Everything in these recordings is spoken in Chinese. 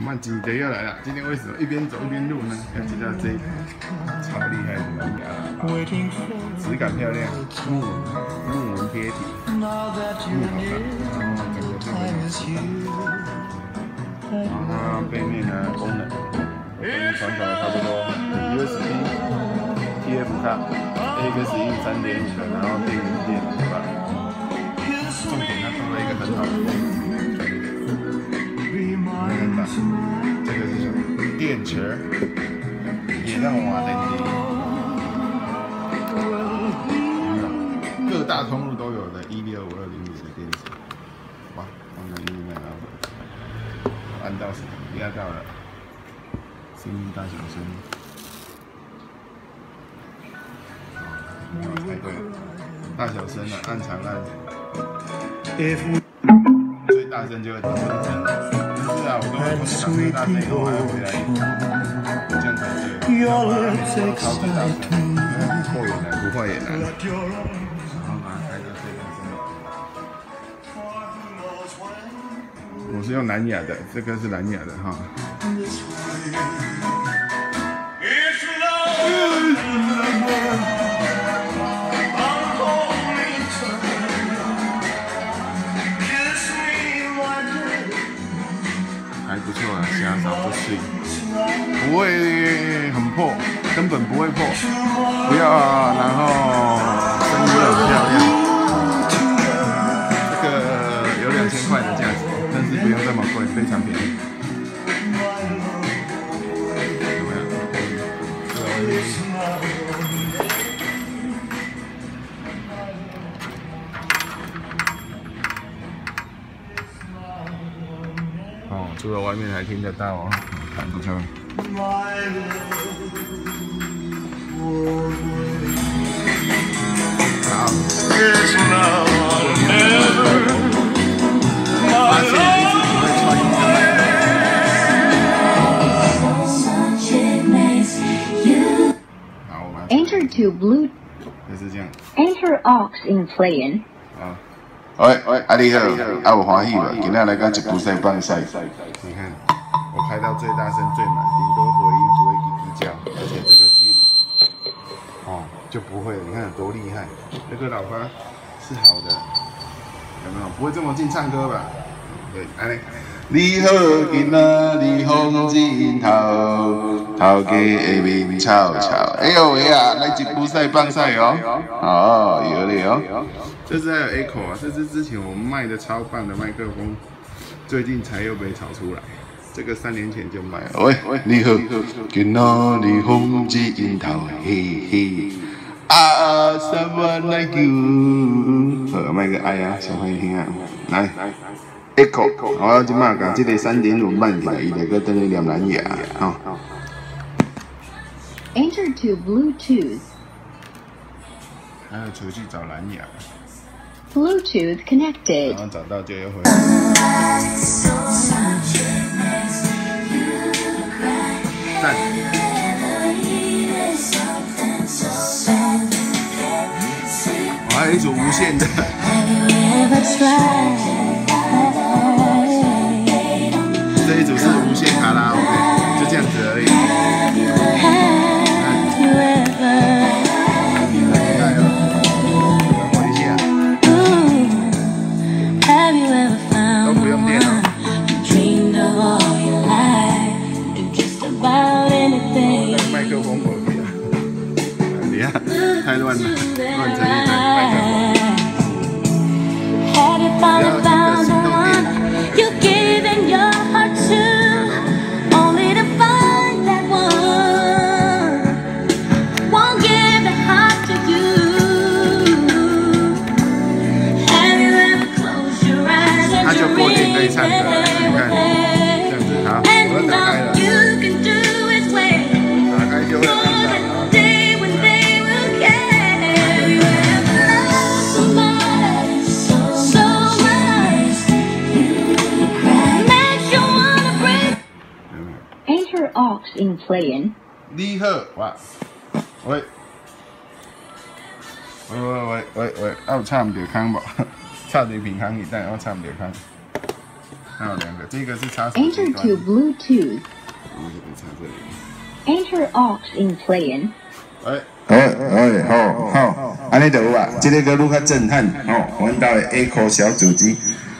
我们紧接又来了，今天为什么一边走一边录呢？要知道这一台超厉害的蓝牙喇叭，质感漂亮，木木纹贴体，木好看，然后整个这个质感，然后它背面呢功能，跟传统的差不多，USB、TF 卡、AX 三点五的，然后电源电，对吧？重点它做了一个很好的也让我的各大通路都有的，一六五二零米的电池。哇，放在里面啊！按到什么？压到了，声音大小声。啊，猜对了，大小声了，按长按。最大声就会以后还要回来，这样才对。把它调最大声，破也难，不坏也难。然后把它开到最大声。我是用蓝牙的，这个是蓝牙的哈。不会很破，根本不会破，不要啊，然后声音很漂亮，这个有两千块的价值，但是不用这么贵，非常便宜。有没有？哦，除了外面还听得到哦，还不错。好，发现你自己会穿衣服。好，我们 Enter to Blue 就是这样。Enter aux in playing. 好，喂喂，阿你好，啊有欢喜无？我开到最大声最满，顶多回音不会滴滴叫，而且这个距离，哦，就不会了。你看有多厉害，这个喇叭是好的，有没有？不会这么近唱歌吧？对，来，你好囡仔，你风景头，头家下面吵吵，哎呦喂啊，来一步赛放赛哦，哦，有嘞哦，这支还有 echo 啊，这支之前我们卖的超棒的麦克风，最近才又被炒出来，这个三年前就买了。喂喂，你好囡仔，你风景头，嘿嘿，啊，什么来叫？好，卖个爱啊，小朋友听啊，来。Echo，我即马讲即个三点五慢起来，伊就搁等你念蓝牙，吼。Enter to Bluetooth. 还要出去找蓝牙，Bluetooth connected. 然后找到就要回来。是无限的，就 you 固定可以唱歌了，你看，really 这样子好，我 And 要打开 all 了，you can do is wait 打开就会 for 看到 the 了。day when they will care. Have you ever loved somebody so much? Makes you wanna break 有没有 Enter aux in playing. 你好，哇，喂，喂喂喂喂喂，啊有插唔着空无？插伫平衡椅，但我插唔着空。还有两个，这个是插手机 Enter 端，to Bluetooth. 然后这个插这里。Enter aux in playing. 哎，好，哎，好好，安尼就有啊，这个歌录较震撼哦。我们到了 Echo 小主机，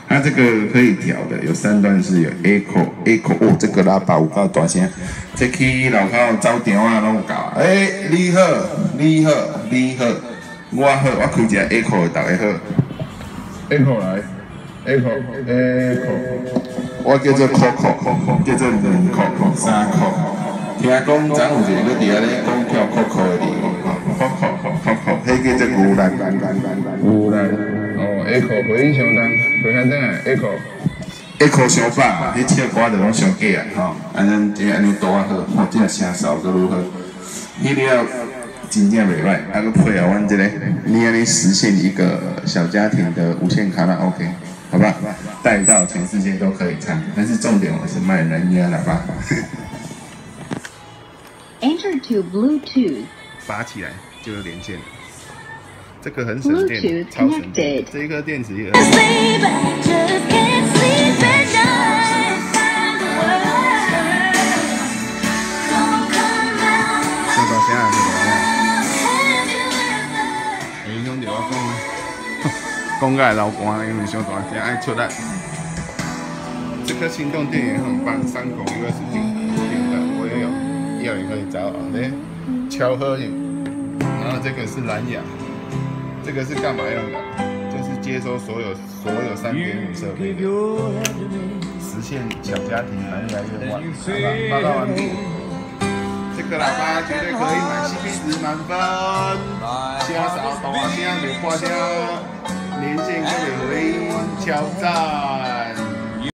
它这个可以调的，有三段式，有 Echo Echo 哦，这个喇叭有够大声，这去路口走场啊拢有够啊。诶、你好，你好，你好，我好，我开一个 Echo 的，大家好。Echo 来，Echo Echo，我叫做 Coco，叫做两 Coco 三 Coco。听讲昨有一个伫遐咧讲叫 Coco 的，Coco，Coco，迄叫做牛兰，牛兰，哦，Echo 回音相当，回看真诶，Echo。Echo 伤饱，迄唱歌就拢相假啊，吼，安尼就安尼多啊好，吼，这个声扫个如何？迄了真正袂歹，啊个配合阮这个，你安尼实现一个小家庭的无线卡拉 OK，好吧？带到全世界都可以唱，但是重点我是卖蓝牙喇叭。Enter to Bluetooth. 拔起来就有连线了。这个很省电，Bluetooth 超省电 connected。这一颗电池讲，讲个老寒，因为伤大声爱出来。这颗心动电影很棒，三孔 USB 电的，我也有，要也可以找好嘞。巧合有，然后这个是蓝牙，这个是干嘛用的？就是接收所有所有三点五设备的，实现小家庭蓝牙愿望。好吧，报告完毕。这个喇叭绝对可以买 CP 值满分，声少大声就破声，连线可以回音，超赞。